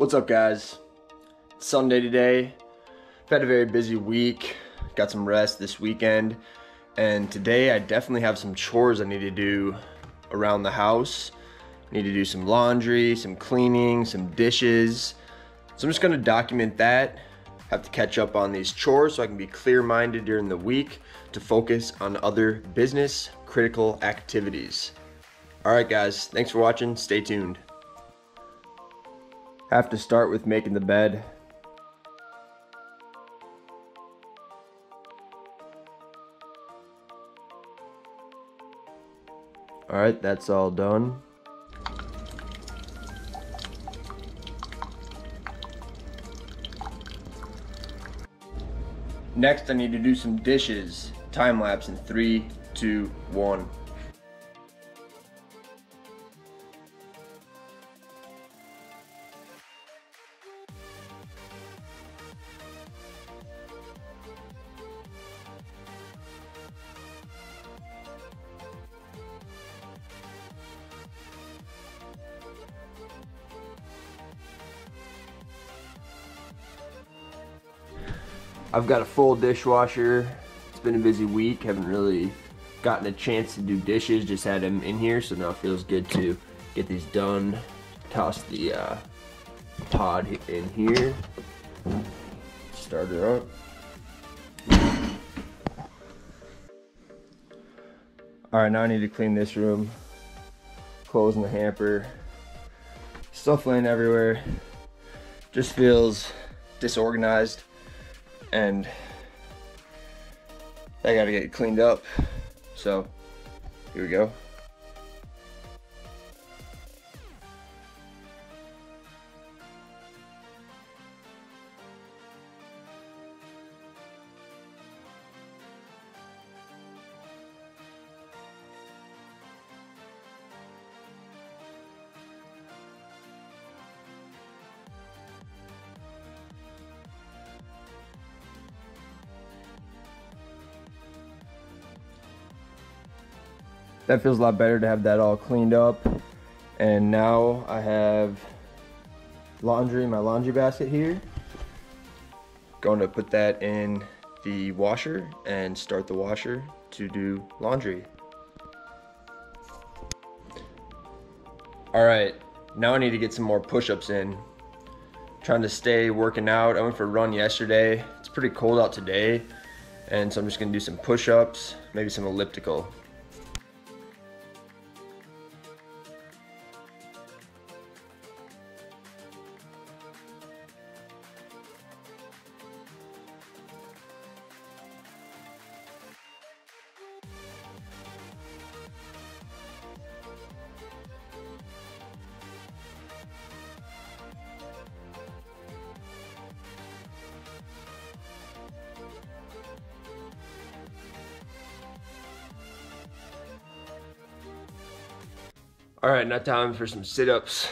What's up guys? Sunday today. I've had a very busy week. Got some rest this weekend. And today I definitely have some chores I need to do around the house. Need to do some laundry, some cleaning, some dishes. So I'm just gonna document that. Have to catch up on these chores so I can be clear-minded during the week to focus on other business critical activities. All right guys, thanks for watching. Stay tuned. Have to start with making the bed. All right, that's all done. Next, I need to do some dishes. Time lapse in three, two, one. I've got a full dishwasher. It's been a busy week. Haven't really gotten a chance to do dishes. Just had them in here, so now it feels good to get these done. Toss the uh, pod in here. Start her up. All right, now I need to clean this room. Clothes in the hamper. Stuff laying everywhere. Just feels disorganized and I gotta get cleaned up. So here we go. That feels a lot better to have that all cleaned up. And now I have laundry my laundry basket here. Going to put that in the washer and start the washer to do laundry. All right, now I need to get some more push-ups in. Trying to stay working out. I went for a run yesterday. It's pretty cold out today. And so I'm just gonna do some push-ups, maybe some elliptical. All right, now time for some sit-ups.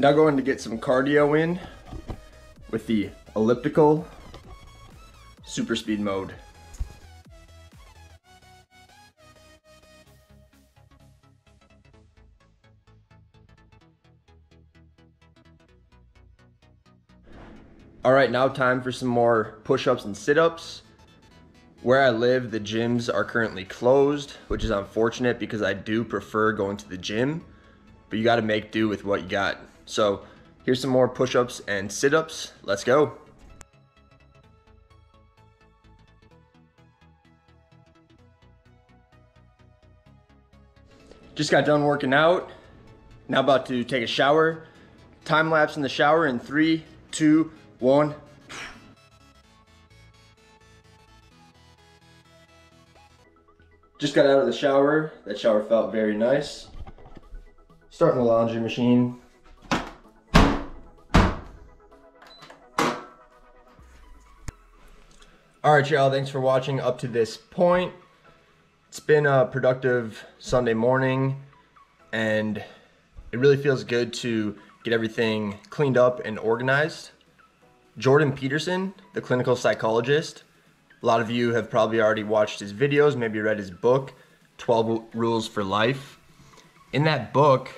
Now going to get some cardio in with the elliptical super speed mode. All right, now time for some more push-ups and sit-ups. Where I live, the gyms are currently closed, which is unfortunate because I do prefer going to the gym, but you gotta make do with what you got. So here's some more push-ups and sit-ups. Let's go. Just got done working out. Now about to take a shower. Time lapse in the shower in three, two, one. Just got out of the shower. That shower felt very nice. Starting the laundry machine. All right, y'all, thanks for watching up to this point. It's been a productive Sunday morning and it really feels good to get everything cleaned up and organized. Jordan Peterson, the clinical psychologist, a lot of you have probably already watched his videos, maybe read his book, 12 Rules for Life. In that book,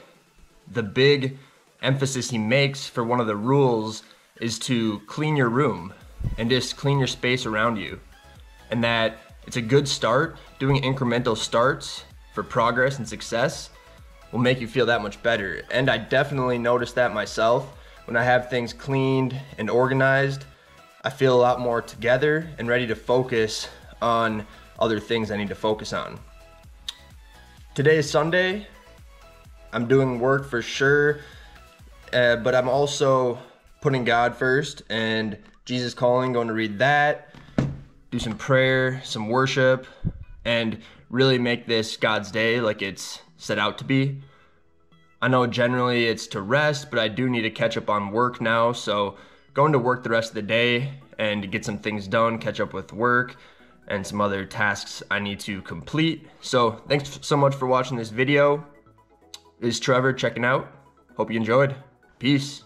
the big emphasis he makes for one of the rules is to clean your room and just clean your space around you. And that it's a good start. Doing incremental starts for progress and success will make you feel that much better. And I definitely noticed that myself. When I have things cleaned and organized, I feel a lot more together and ready to focus on other things I need to focus on. Today is Sunday. I'm doing work for sure, uh, but I'm also putting God first and Jesus Calling, going to read that, do some prayer, some worship, and really make this God's day like it's set out to be. I know generally it's to rest, but I do need to catch up on work now, so going to work the rest of the day and get some things done, catch up with work and some other tasks I need to complete. So thanks so much for watching this video. This is Trevor checking out. Hope you enjoyed. Peace.